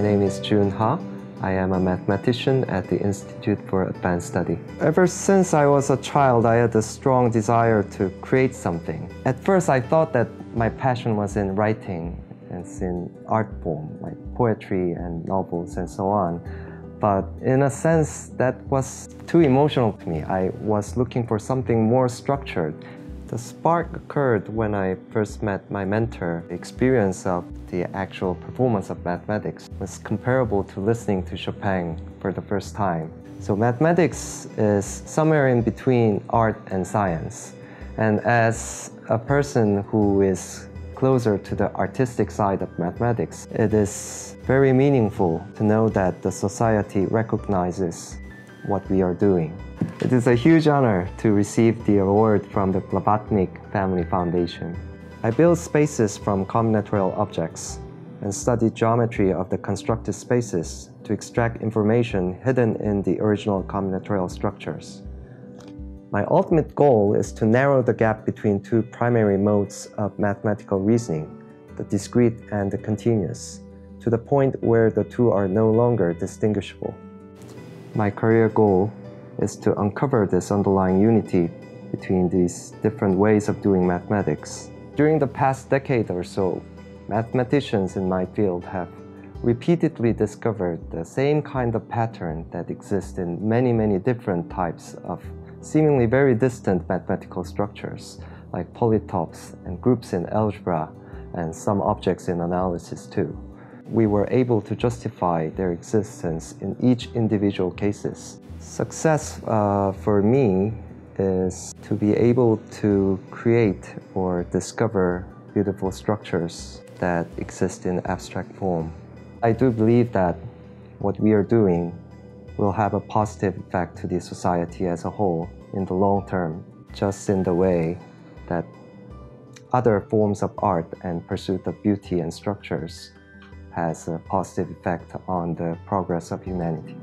name is June Huh. I am a mathematician at the Institute for Advanced Study. Ever since I was a child, I had a strong desire to create something. At first, I thought that my passion was in writing, it's in art form, like poetry and novels and so on. But in a sense, that was too emotional to me. I was looking for something more structured. The spark occurred when I first met my mentor. The experience of the actual performance of mathematics was comparable to listening to Chopin for the first time. So mathematics is somewhere in between art and science. And as a person who is closer to the artistic side of mathematics, it is very meaningful to know that the society recognizes what we are doing. It is a huge honor to receive the award from the Blavatnik Family Foundation. I build spaces from combinatorial objects and study geometry of the constructed spaces to extract information hidden in the original combinatorial structures. My ultimate goal is to narrow the gap between two primary modes of mathematical reasoning, the discrete and the continuous, to the point where the two are no longer distinguishable. My career goal is to uncover this underlying unity between these different ways of doing mathematics. During the past decade or so, mathematicians in my field have repeatedly discovered the same kind of pattern that exists in many, many different types of seemingly very distant mathematical structures, like polytopes and groups in algebra and some objects in analysis too we were able to justify their existence in each individual cases. Success uh, for me is to be able to create or discover beautiful structures that exist in abstract form. I do believe that what we are doing will have a positive effect to the society as a whole in the long term, just in the way that other forms of art and pursuit of beauty and structures has a positive effect on the progress of humanity.